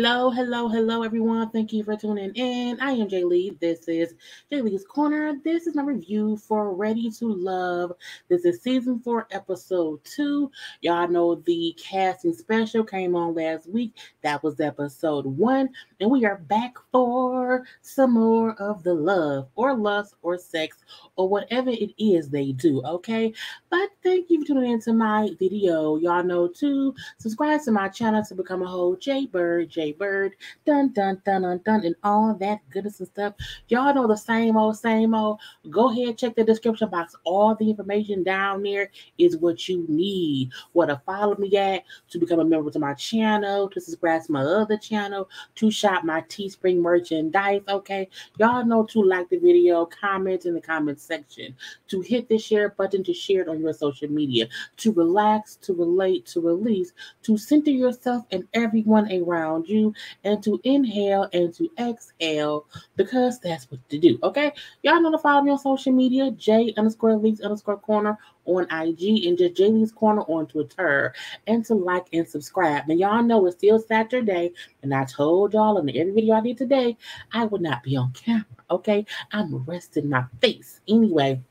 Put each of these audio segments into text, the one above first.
Hello, hello, hello, everyone. Thank you for tuning in. I am Jay Lee. This is Lee's Corner. This is my review for Ready to Love. This is season four, episode two. Y'all know the casting special came on last week. That was episode one. And we are back for some more of the love or lust or sex or whatever it is they do. Okay. But thank you for tuning into my video. Y'all know to subscribe to my channel to become a whole JayBird J Bird, dun dun dun dun dun, and all that goodness and stuff. Y'all know the same old, same old. Go ahead, check the description box. All the information down there is what you need. Where to follow me at, to become a member to my channel, to subscribe to my other channel, to shop my Teespring merchandise. Okay, y'all know to like the video, comment in the comment section, to hit the share button to share it on your social media, to relax, to relate, to release, to center yourself and everyone around you and to inhale and to exhale because that's what to do. Okay. Okay, y'all know to follow me on social media, J underscore lees underscore corner on IG and just Jay Lee's Corner on Twitter and to like and subscribe. Now, y'all know it's still Saturday, and I told y'all in every video I did today, I would not be on camera. Okay, I'm resting my face anyway.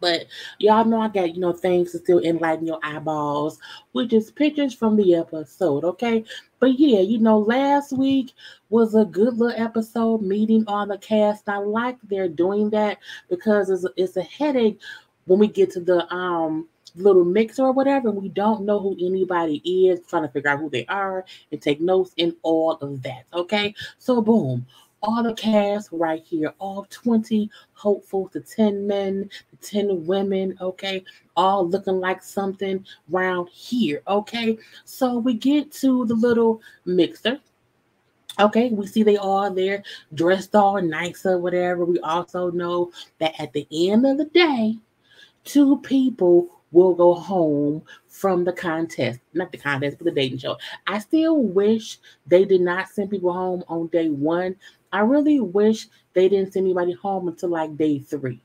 But y'all know I got, you know, things to still enlighten your eyeballs, which is pictures from the episode, okay? But yeah, you know, last week was a good little episode meeting all the cast. I like they're doing that because it's a, it's a headache when we get to the um little mixer or whatever, and we don't know who anybody is, trying to figure out who they are and take notes and all of that. Okay. So boom all the cast right here, all 20 hopefuls, the 10 men, the 10 women, okay, all looking like something round here, okay. So we get to the little mixer. Okay, we see they all there dressed all nice or whatever. We also know that at the end of the day, two people will go home from the contest, not the contest, but the dating show. I still wish they did not send people home on day one I really wish they didn't send anybody home until like day three.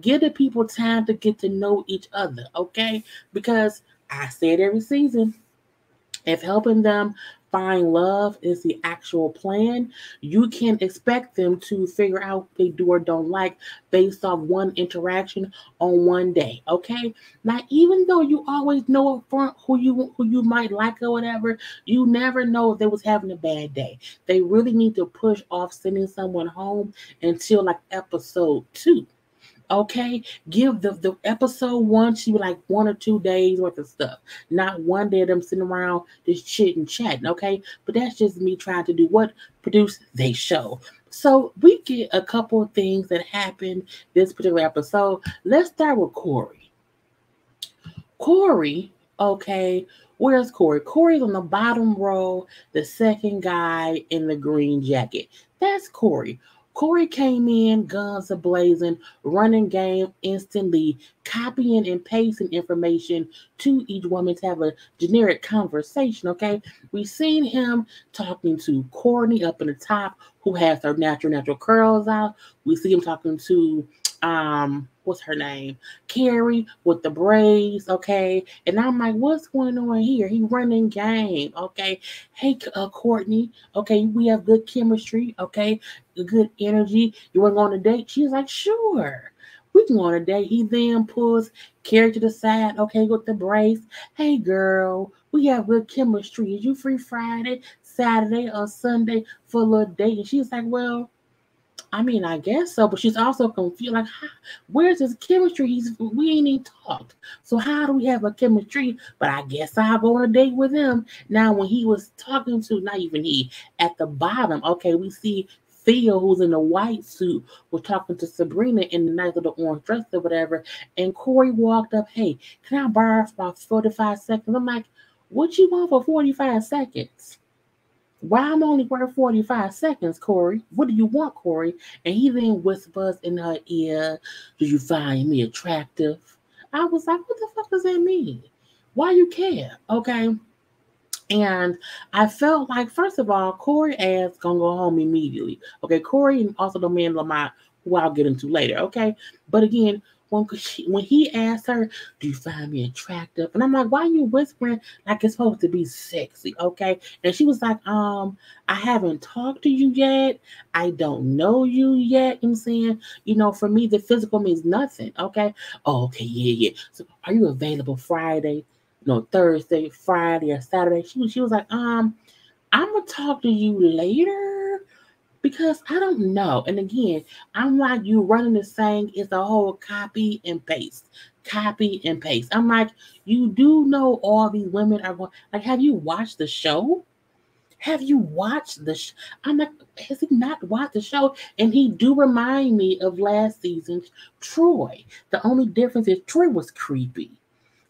Give the people time to get to know each other, okay? Because I say it every season. If helping them find love is the actual plan, you can expect them to figure out they do or don't like based off one interaction on one day. Okay. Now, even though you always know up front who you who you might like or whatever, you never know if they was having a bad day. They really need to push off sending someone home until like episode two. Okay, give the, the episode one to like one or two days worth of stuff, not one day of them sitting around just chit and chatting. Okay, but that's just me trying to do what produce they show. So we get a couple of things that happen this particular episode. Let's start with Corey. Corey, okay, where's Corey? Corey's on the bottom row, the second guy in the green jacket. That's Corey. Corey came in, guns a blazing, running game instantly, copying and pasting information to each woman to have a generic conversation. Okay, we've seen him talking to Courtney up in the top, who has her natural natural curls out. We see him talking to um what's her name? Carrie with the braids, okay? And I'm like, what's going on here? He running game, okay? Hey, uh, Courtney, okay, we have good chemistry, okay? Good energy. You want to go on a date? She's like, sure. We can go on a date. He then pulls Carrie to the side, okay, with the brace. Hey, girl, we have good chemistry. Is you free Friday, Saturday, or Sunday for a little date? And she's like, well, I mean, I guess so, but she's also confused. Like, how, where's his chemistry? He's we ain't even talked. So how do we have a chemistry? But I guess I'll go on a date with him. Now, when he was talking to, not even he, at the bottom, okay, we see Theo, who's in a white suit, was talking to Sabrina in the nice little orange dress or whatever. And Corey walked up, hey, can I borrow for about 45 seconds? I'm like, what you want for 45 seconds? Why I'm only worth 45 seconds, Corey? What do you want, Corey? And he then whispers in her ear, Do you find me attractive? I was like, What the fuck does that mean? Why you care? Okay. And I felt like, first of all, Corey ass gonna go home immediately. Okay, Corey and also the man Lamont, who I'll get into later. Okay. But again, when she, when he asked her, "Do you find me attractive?" and I'm like, "Why are you whispering like it's supposed to be sexy?" Okay, and she was like, "Um, I haven't talked to you yet. I don't know you yet." I'm saying, you know, for me, the physical means nothing. Okay, oh, okay, yeah, yeah. So, are you available Friday? No, Thursday, Friday, or Saturday? She was, she was like, um, I'm gonna talk to you later because I don't know. And again, I'm like you running the saying it's a whole copy and paste, copy and paste. I'm like, you do know all these women are going. Like, have you watched the show? Have you watched the? I'm like, has he not watched the show? And he do remind me of last season's Troy. The only difference is Troy was creepy.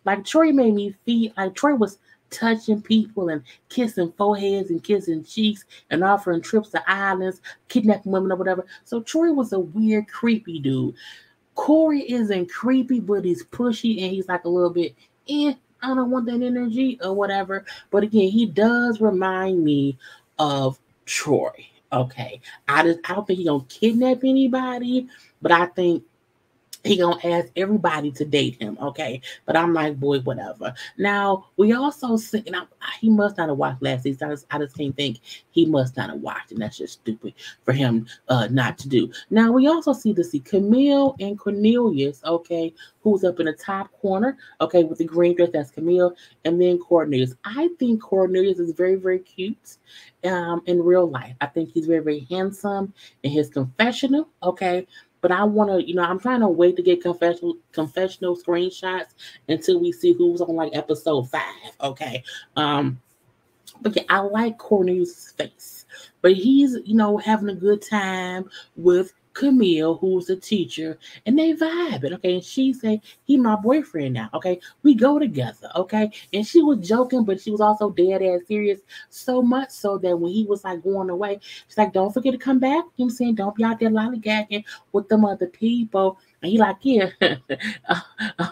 Like Troy made me feel like Troy was touching people and kissing foreheads and kissing cheeks and offering trips to islands, kidnapping women or whatever. So Troy was a weird, creepy dude. Corey isn't creepy, but he's pushy and he's like a little bit, eh, I don't want that energy or whatever. But again, he does remind me of Troy. Okay. I just I don't think he gonna kidnap anybody, but I think he gonna ask everybody to date him, okay? But I'm like, boy, whatever. Now we also see, and I, he must not have watched last season. I just, I just can't think he must not have watched, and that's just stupid for him uh, not to do. Now we also see to see Camille and Cornelius, okay, who's up in the top corner, okay, with the green dress. That's Camille, and then Cornelius. I think Cornelius is very, very cute um, in real life. I think he's very, very handsome in his confessional, okay but I want to, you know, I'm trying to wait to get confessional confessional screenshots until we see who's on like episode five. Okay. Um, but yeah, I like Cornelius' face, but he's, you know, having a good time with Camille, who's a teacher, and they vibing, okay? And she said, he my boyfriend now, okay? We go together, okay? And she was joking, but she was also dead ass serious, so much so that when he was like going away, she's like, don't forget to come back. You know what I'm saying? Don't be out there lollygagging with them other people. And he like, yeah,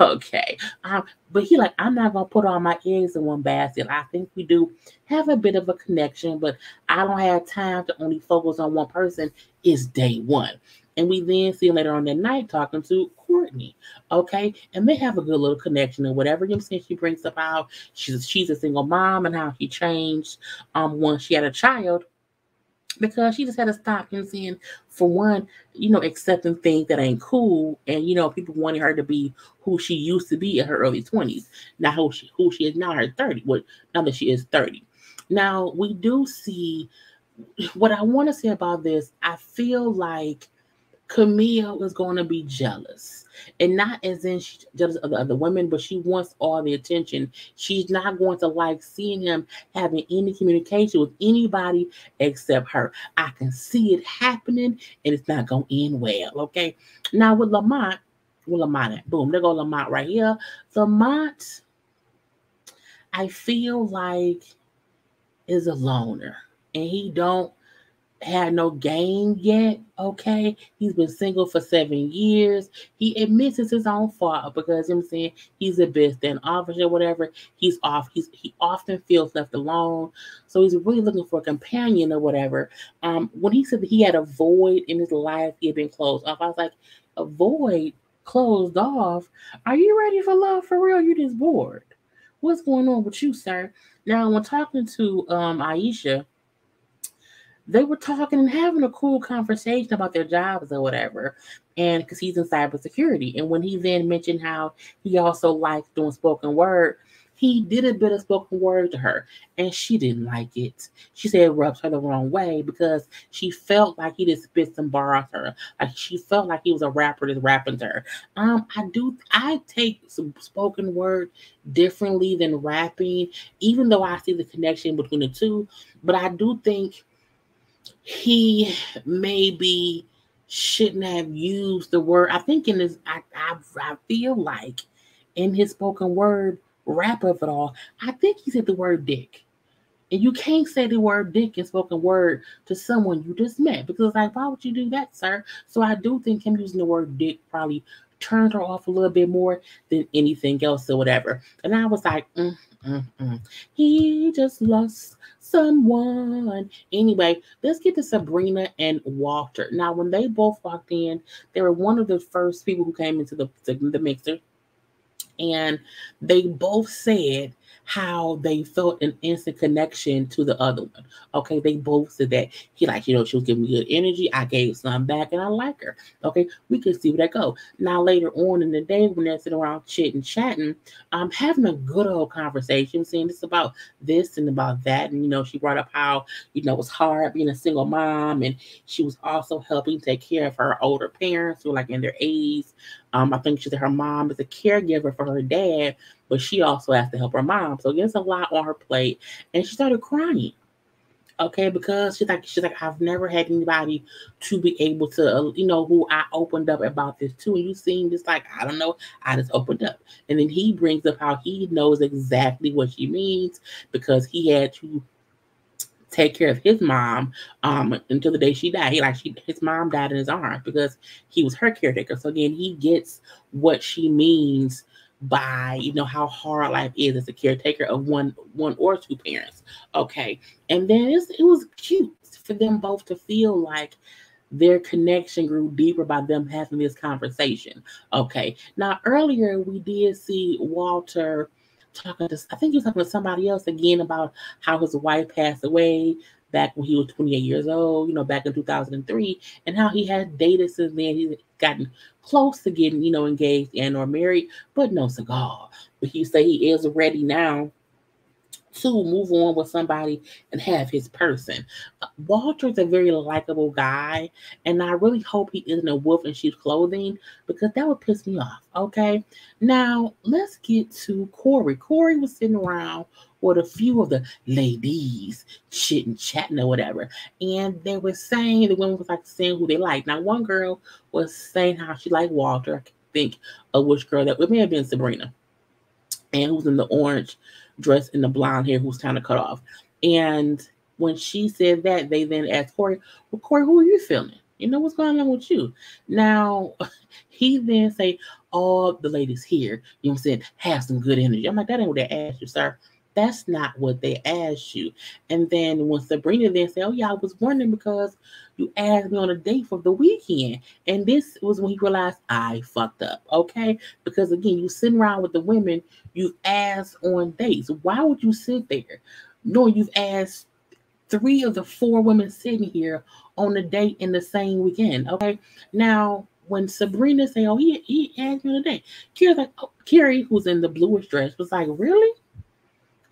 okay. Um, but he like, I'm not gonna put all my eggs in one basket. I think we do have a bit of a connection, but I don't have time to only focus on one person. Is day one. And we then see him later on that night talking to Courtney. Okay. And they have a good little connection and whatever. You saying? She brings up she's she's a single mom and how he changed um once she had a child because she just had to stop him saying, for one, you know, accepting things that ain't cool, and you know, people wanting her to be who she used to be in her early twenties, not who she who she is now her thirty. What now that she is thirty. Now we do see what I want to say about this. I feel like Camille is going to be jealous. And not as in she's jealous of the other women, but she wants all the attention. She's not going to like seeing him having any communication with anybody except her. I can see it happening and it's not going to end well. Okay. Now with Lamont, with Lamont, boom, there go Lamont right here. Lamont, I feel like is a loner and he don't had no game yet. Okay, he's been single for seven years. He admits it's his own fault because I'm saying he's a best and officer, whatever. He's off. He's he often feels left alone, so he's really looking for a companion or whatever. Um, when he said that he had a void in his life, he had been closed off. I was like, a void closed off. Are you ready for love for real? You're just bored. What's going on with you, sir? Now, when talking to um Aisha they were talking and having a cool conversation about their jobs or whatever. And because he's in cybersecurity. And when he then mentioned how he also likes doing spoken word, he did a bit of spoken word to her and she didn't like it. She said it rubs her the wrong way because she felt like he just spit some bar bars her. Like she felt like he was a rapper just rapping to her. Um, I do I take some spoken word differently than rapping, even though I see the connection between the two. But I do think he maybe shouldn't have used the word. I think in his, I, I, I feel like in his spoken word wrap of it all, I think he said the word dick. And you can't say the word dick in spoken word to someone you just met because, like, why would you do that, sir? So I do think him using the word dick probably turned her off a little bit more than anything else or whatever. And I was like, mm, Mm-mm. He just lost someone. Anyway, let's get to Sabrina and Walter. Now, when they both walked in, they were one of the first people who came into the, the, the mixer. And they both said how they felt an instant connection to the other one. Okay, they both said that he like, you know, she was giving me good energy. I gave some back and I like her. Okay, we can see where that go. Now later on in the day when they're sitting around chitting, chatting, um, having a good old conversation, saying this about this and about that. And you know, she brought up how, you know, it was hard being a single mom and she was also helping take care of her older parents who were like in their 80s. Um, I think she said her mom is a caregiver for her dad, but she also has to help her mom. So there's a lot on her plate. And she started crying. Okay, because she's like, she's like, I've never had anybody to be able to, uh, you know, who I opened up about this to. And you seem just like, I don't know, I just opened up. And then he brings up how he knows exactly what she means because he had to take care of his mom um until the day she died. He like she his mom died in his arms because he was her caretaker. So again, he gets what she means by you know how hard life is as a caretaker of one one or two parents. Okay. And then it was cute for them both to feel like their connection grew deeper by them having this conversation. Okay. Now earlier we did see Walter talking to I think he was talking to somebody else again about how his wife passed away back when he was 28 years old, you know, back in 2003, and how he had dated since then. He's gotten close to getting, you know, engaged and or married, but no cigar. But he say he is ready now to move on with somebody and have his person. Walter's a very likable guy, and I really hope he isn't a wolf in sheep's clothing because that would piss me off. Okay, now let's get to Corey. Corey was sitting around with a few of the ladies chitting, chatting, or whatever, and they were saying the women was like saying who they like. Now, one girl was saying how she liked Walter. I think of which girl that it may have been Sabrina, and who's in the orange dress in the blonde hair who's kind of cut off. And when she said that, they then asked Corey, Well, Corey, who are you feeling? You know what's going on with you? Now he then say, All the ladies here, you know what I'm saying, have some good energy. I'm like, that ain't what they asked you, sir. That's not what they asked you. And then when Sabrina then said, Oh, yeah, I was wondering because you asked me on a date for the weekend. And this was when he realized I fucked up. Okay. Because again, you sitting around with the women you've asked on dates. Why would you sit there knowing you've asked three of the four women sitting here on a date in the same weekend? Okay. Now, when Sabrina said, Oh, he, he asked me date, Carrie, like, oh, Carrie, who's in the bluish dress, was like, Really?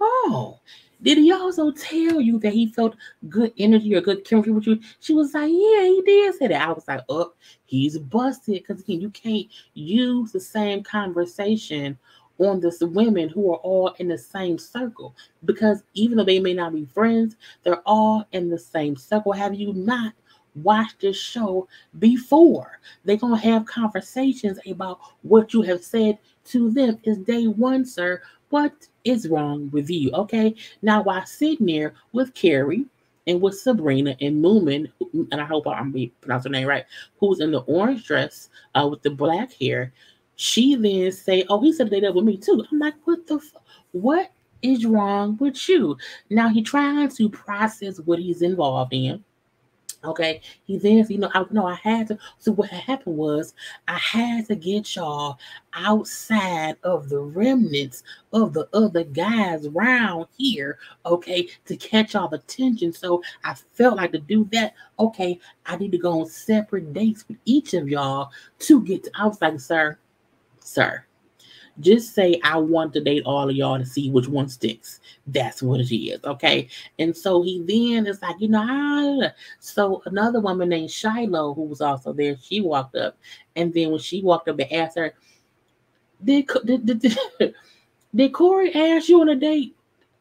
Oh, did he also tell you that he felt good energy or good chemistry with you? She was like, Yeah, he did say that. I was like, Oh, he's busted. Because again, you can't use the same conversation on this women who are all in the same circle. Because even though they may not be friends, they're all in the same circle. Have you not watched this show before? They're gonna have conversations about what you have said to them. Is day one, sir. What is wrong with you? Okay. Now, while sitting there with Carrie and with Sabrina and Moomin, and I hope I'm pronouncing her name right, who's in the orange dress uh, with the black hair, she then say, "Oh, he said they did with me too." I'm like, "What the? F- what is wrong with you?" Now he trying to process what he's involved in. Okay, he then, you know, I know I had to. So what happened was I had to get y'all outside of the remnants of the other guys around here, okay, to catch y'all the attention. So I felt like to do that. Okay, I need to go on separate dates with each of y'all to get. To, I was like, sir, sir, just say I want to date all of y'all to see which one sticks. That's what it is, okay? And so he then is like, you know, ah. so another woman named Shiloh, who was also there, she walked up, and then when she walked up and asked her, did did, did, did, did Corey ask you on a date?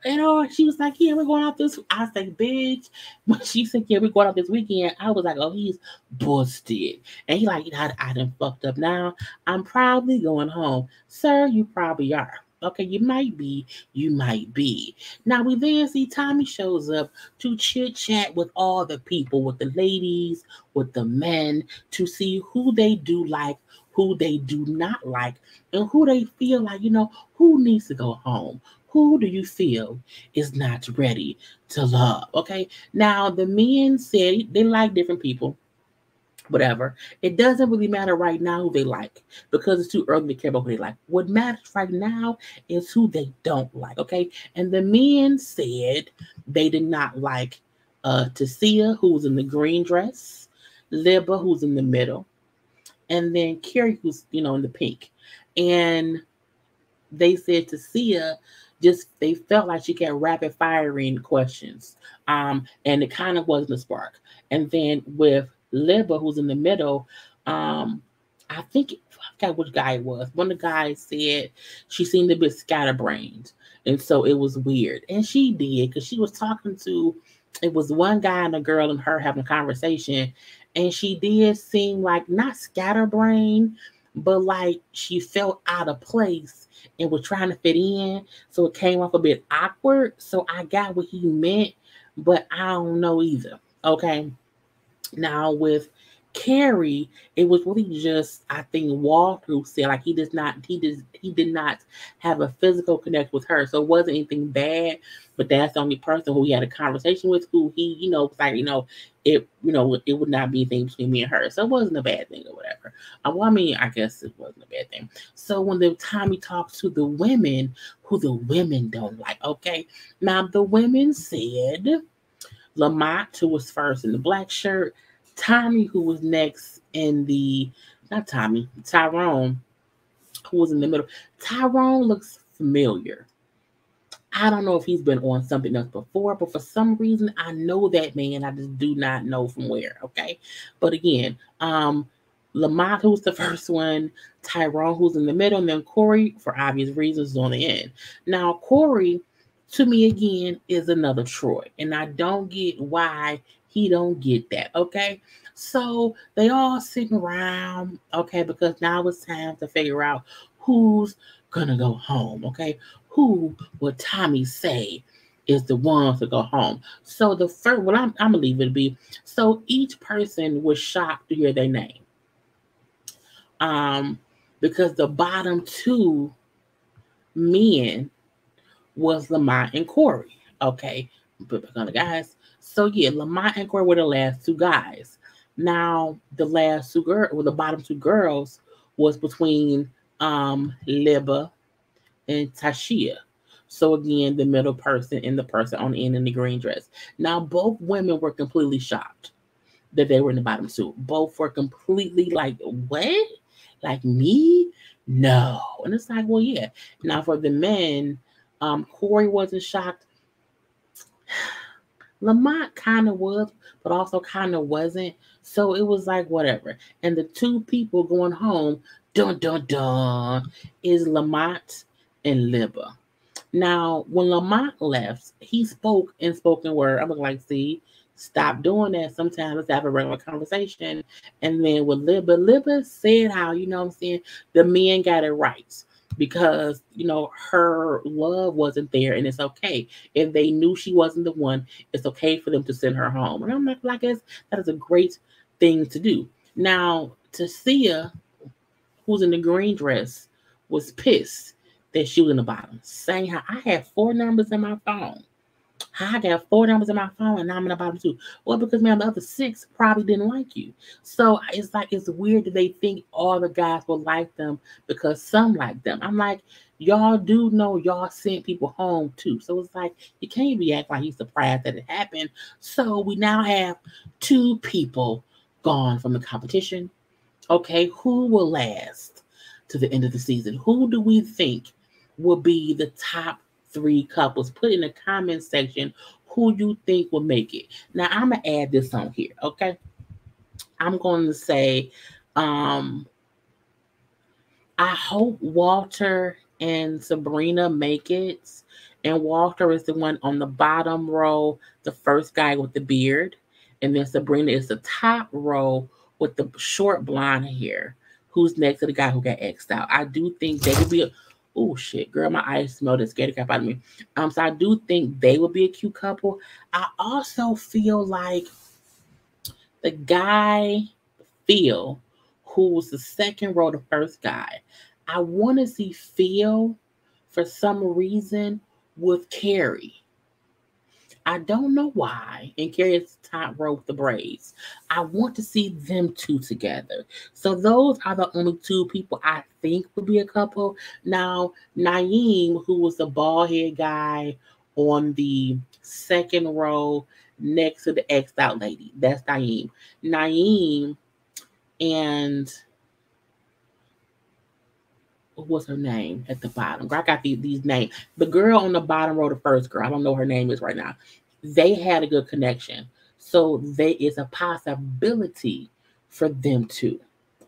And uh, she was like, Yeah, we're going out this. I say, bitch. When she said, Yeah, we're going out this weekend, I was like, Oh, he's busted. And he like, you know, I, I done fucked up now. I'm probably going home. Sir, you probably are. Okay, you might be, you might be. Now we then see Tommy shows up to chit chat with all the people, with the ladies, with the men, to see who they do like, who they do not like, and who they feel like, you know, who needs to go home, who do you feel is not ready to love? Okay. Now the men said they like different people whatever. It doesn't really matter right now who they like because it's too early to care about who they like. What matters right now is who they don't like. Okay. And the men said they did not like uh Tasia, who's in the green dress, Libba, who's in the middle, and then Carrie, who's you know in the pink. And they said Tasia just they felt like she kept rapid firing questions. Um, and it kind of wasn't a spark. And then with Libba, who's in the middle, um, I think I forgot which guy it was. One of the guys said she seemed a bit scatterbrained, and so it was weird. And she did because she was talking to it was one guy and a girl and her having a conversation, and she did seem like not scatterbrained, but like she felt out of place and was trying to fit in. So it came off a bit awkward. So I got what he meant, but I don't know either. Okay. Now with Carrie, it was really just I think Walter said like he does not he did he did not have a physical connect with her, so it wasn't anything bad. But that's the only person who he had a conversation with who he you know like you know it you know it would not be anything between me and her, so it wasn't a bad thing or whatever. Uh, well, I mean I guess it wasn't a bad thing. So when the time he talks to the women, who the women don't like, okay, now the women said. Lamont, who was first in the black shirt, Tommy, who was next in the not Tommy, Tyrone, who was in the middle. Tyrone looks familiar. I don't know if he's been on something else before, but for some reason I know that man. I just do not know from where. Okay. But again, um, Lamont, who's the first one, Tyrone, who's in the middle, and then Corey, for obvious reasons, is on the end. Now, Corey, to me again, is another Troy. And I don't get why he don't get that. Okay. So they all sitting around, okay, because now it's time to figure out who's gonna go home. Okay. Who would Tommy say is the one to go home? So the first well, I'm, I'm gonna leave it be. So each person was shocked to hear their name. Um, because the bottom two men was Lamont and Corey. Okay, but the guys, so yeah, Lamont and Corey were the last two guys. Now the last two girls, well, the bottom two girls was between um Libba and Tashia. So again, the middle person and the person on the end in the green dress. Now both women were completely shocked that they were in the bottom two. Both were completely like, what? Like me? No. And it's like, well, yeah. Now for the men, um, Corey wasn't shocked. Lamont kind of was, but also kind of wasn't. So it was like whatever. And the two people going home, dun dun dun, is Lamont and Libba. Now, when Lamont left, he spoke in spoken word. I was like, see, stop doing that. Sometimes let's have a regular conversation. And then with Libba, Libba said how, you know what I'm saying, the men got it right because you know her love wasn't there and it's okay. If they knew she wasn't the one it's okay for them to send her home. And i'm like, I guess that is a great thing to do. Now Tasia, who's in the green dress was pissed that she was in the bottom saying how i had four numbers in my phone I got four numbers in my phone and I'm in the bottom two. Well, because man, the other six probably didn't like you. So it's like it's weird that they think all the guys will like them because some like them. I'm like, y'all do know y'all sent people home too. So it's like you can't be acting like he's surprised that it happened. So we now have two people gone from the competition. Okay, who will last to the end of the season? Who do we think will be the top three couples. Put in the comment section who you think will make it. Now I'm gonna add this on here, okay? I'm going to say, um, I hope Walter and Sabrina make it. And Walter is the one on the bottom row, the first guy with the beard. And then Sabrina is the top row with the short blonde hair, who's next to the guy who got X'd out. I do think they would be oh shit, girl, my eyes smell the scared crap out of me. Um, so I do think they would be a cute couple. I also feel like the guy Phil, who was the second row, the first guy, I want to see Phil for some reason with Carrie. I don't know why. And Carrie's top with the braids. I want to see them two together. So those are the only two people I think would be a couple. Now, Naeem, who was the bald head guy on the second row next to the X out lady. That's Naeem. Naeem and what was her name at the bottom? I got these, these names. The girl on the bottom row, the first girl, I don't know her name is right now. They had a good connection. So there is a possibility for them to.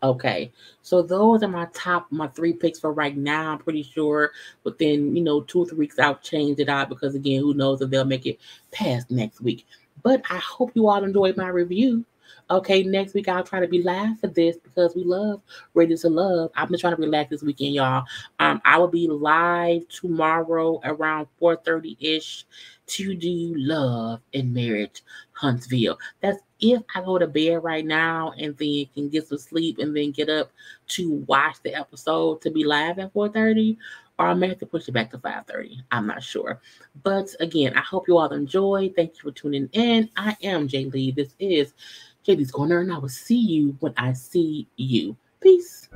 Okay. So those are my top, my three picks for right now. I'm pretty sure within, you know, two or three weeks, I'll change it out because again, who knows if they'll make it past next week. But I hope you all enjoyed my review. Okay, next week I'll try to be live for this because we love Ready to Love. I've been trying to relax this weekend, y'all. Um, I will be live tomorrow around 4:30-ish to do love and marriage Huntsville. That's if I go to bed right now and then can get some sleep and then get up to watch the episode to be live at 4:30 or I may have to push it back to 5:30. I'm not sure. But again, I hope you all enjoy. Thank you for tuning in. I am Jay Lee. This is Jay Lee's Corner, and I will see you when I see you. Peace.